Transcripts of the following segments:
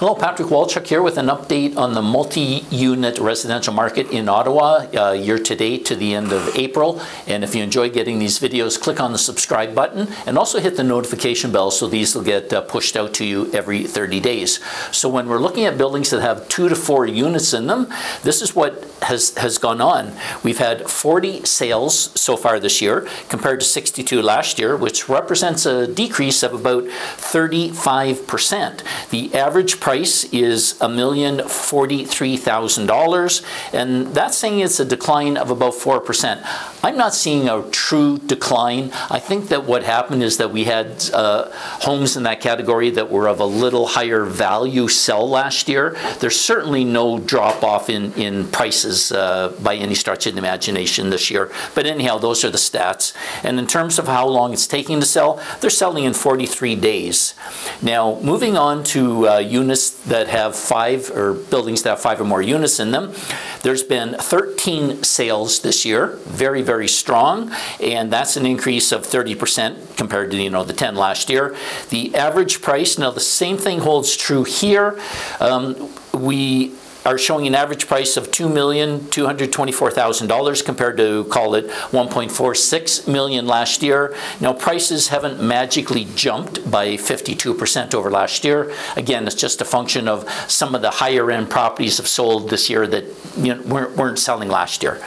Hello, Patrick Walchuk here with an update on the multi-unit residential market in Ottawa uh, year to date to the end of April. And if you enjoy getting these videos, click on the subscribe button and also hit the notification bell so these will get uh, pushed out to you every 30 days. So when we're looking at buildings that have two to four units in them, this is what has, has gone on. We've had 40 sales so far this year compared to 62 last year, which represents a decrease of about 35%. The average price price is $1,043,000, and that's saying it's a decline of about 4%. I'm not seeing a true decline. I think that what happened is that we had uh, homes in that category that were of a little higher value sell last year. There's certainly no drop off in, in prices uh, by any stretch of the imagination this year. But anyhow, those are the stats. And in terms of how long it's taking to sell, they're selling in 43 days. Now, moving on to uh, units that have five, or buildings that have five or more units in them. There's been 13 sales this year, very, very strong, and that's an increase of 30% compared to, you know, the 10 last year. The average price, now the same thing holds true here. Um, we are showing an average price of $2,224,000 compared to, call it, 1.46 million last year. Now, prices haven't magically jumped by 52% over last year. Again, it's just a function of some of the higher end properties have sold this year that you know, weren't, weren't selling last year.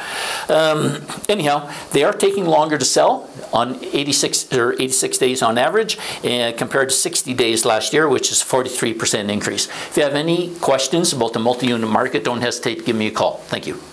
Um, anyhow, they are taking longer to sell on 86 or 86 days on average uh, compared to 60 days last year, which is 43% increase. If you have any questions about the multi-unit market, don't hesitate to give me a call. Thank you.